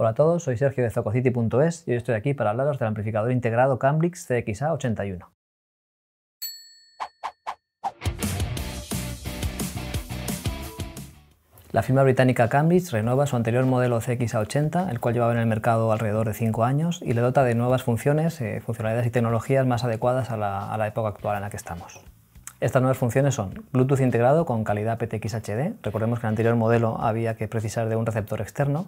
Hola a todos, soy Sergio de Zococity.es y hoy estoy aquí para hablaros del amplificador integrado Cambrix CXA81. La firma británica Cambridge renueva su anterior modelo CXA80, el cual llevaba en el mercado alrededor de 5 años, y le dota de nuevas funciones, eh, funcionalidades y tecnologías más adecuadas a la, a la época actual en la que estamos. Estas nuevas funciones son Bluetooth integrado con calidad PTX HD, recordemos que en el anterior modelo había que precisar de un receptor externo,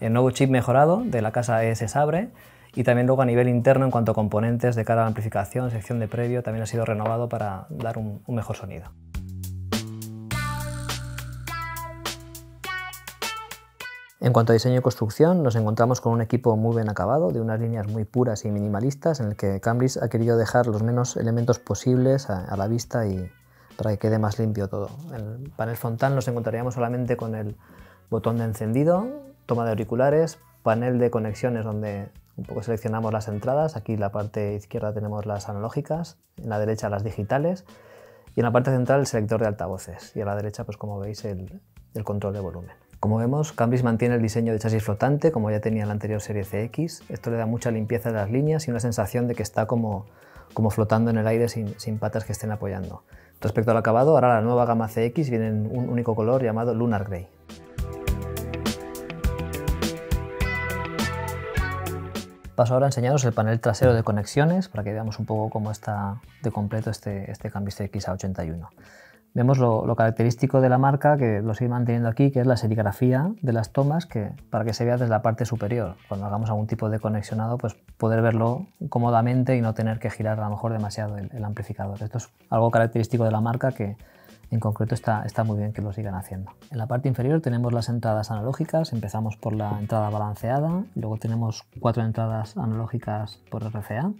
el nuevo chip mejorado de la casa ES Sabre y también luego a nivel interno en cuanto a componentes de cara a la amplificación, sección de previo, también ha sido renovado para dar un, mejor sonido. En cuanto a diseño y construcción, nos encontramos con un equipo muy bien acabado, de unas líneas muy puras y minimalistas, en el que Cambridge ha querido dejar los menos elementos posibles a, a la vista y para que quede más limpio todo. En el panel frontal nos encontraríamos solamente con el botón de encendido, toma de auriculares, panel de conexiones donde un poco seleccionamos las entradas, aquí en la parte izquierda tenemos las analógicas, en la derecha las digitales y en la parte central el selector de altavoces y a la derecha pues como veis el, el control de volumen. Como vemos, Cambridge mantiene el diseño de chasis flotante como ya tenía en la anterior serie CX, esto le da mucha limpieza de las líneas y una sensación de que está como, como flotando en el aire sin, sin patas que estén apoyando. Respecto al acabado, ahora la nueva gama CX viene en un único color llamado Lunar Grey. Paso ahora a enseñaros el panel trasero de conexiones para que veamos un poco cómo está de completo este, este Cambridge CX81. Vemos lo, lo, característico de la marca, que lo sigue manteniendo aquí, que es la serigrafía de las tomas, que, para que se vea desde la parte superior. Cuando hagamos algún tipo de conexionado, pues poder verlo cómodamente y no tener que girar a lo mejor demasiado el, el amplificador. Esto es algo característico de la marca que, en concreto está, está, muy bien que lo sigan haciendo. En la parte inferior tenemos las entradas analógicas, empezamos por la entrada balanceada, luego tenemos cuatro entradas analógicas por RCA,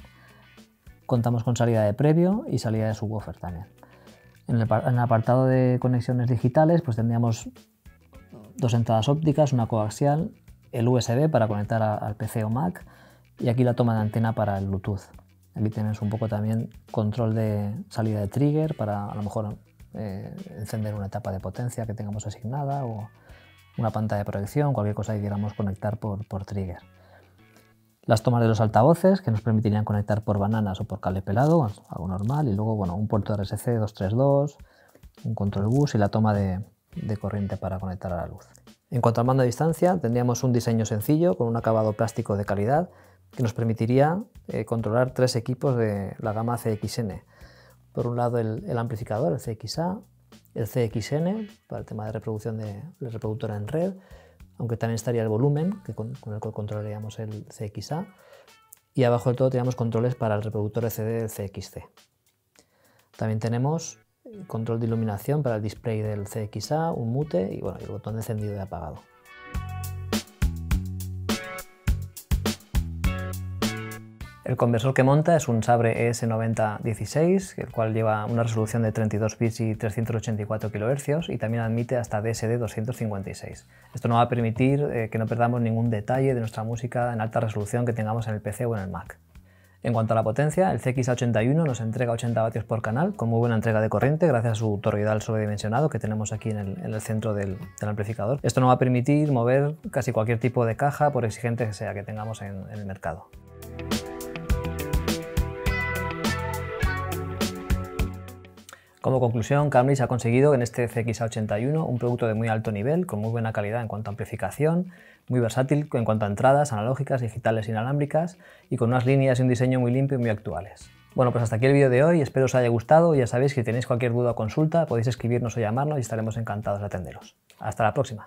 contamos con salida de previo y salida de subwoofer también. En el, en el apartado de conexiones digitales pues tendríamos dos entradas ópticas, una coaxial, el USB para conectar a, al PC o Mac y aquí la toma de antena para el Bluetooth. Aquí tenemos un poco también control de salida de trigger para a lo mejor eh, encender una etapa de potencia que tengamos asignada o una pantalla de proyección, cualquier cosa que queramos conectar por, trigger. Las tomas de los altavoces que nos permitirían conectar por bananas o por cable pelado, algo normal, y luego bueno, un puerto RSC 232, un control bus y la toma de, de corriente para conectar a la luz. En cuanto al mando a distancia, tendríamos un diseño sencillo con un acabado plástico de calidad que nos permitiría eh, controlar tres equipos de la gama CXN por un lado el, amplificador, el CXA, el CXN, para el tema de reproducción de, de reproductor en red, aunque también estaría el volumen, que con, el cual controlaríamos el CXA, y abajo del todo tenemos controles para el reproductor LCD del CXC. También tenemos control de iluminación para el display del CXA, un mute y, bueno, el botón de encendido y apagado. El conversor que monta es un Sabre ES9016, el cual lleva una resolución de 32 bits y 384 kHz y también admite hasta DSD 256. Esto nos va a permitir eh, que no perdamos ningún detalle de nuestra música en alta resolución que tengamos en el PC o en el Mac. En cuanto a la potencia, el CX81 nos entrega 80 vatios por canal con muy buena entrega de corriente gracias a su toroidal sobredimensionado que tenemos aquí en el, en el centro del, del, amplificador. Esto nos va a permitir mover casi cualquier tipo de caja por exigente que sea que tengamos en, en el mercado. Como conclusión, Cambridge ha conseguido en este CXA81 un producto de muy alto nivel, con muy buena calidad en cuanto a amplificación, muy versátil en cuanto a entradas analógicas, digitales inalámbricas y con unas líneas y un diseño muy limpio y muy actuales. Bueno, pues hasta aquí el vídeo de hoy, espero os haya gustado ya sabéis que si tenéis cualquier duda o consulta podéis escribirnos o llamarnos y estaremos encantados de atenderos. Hasta la próxima.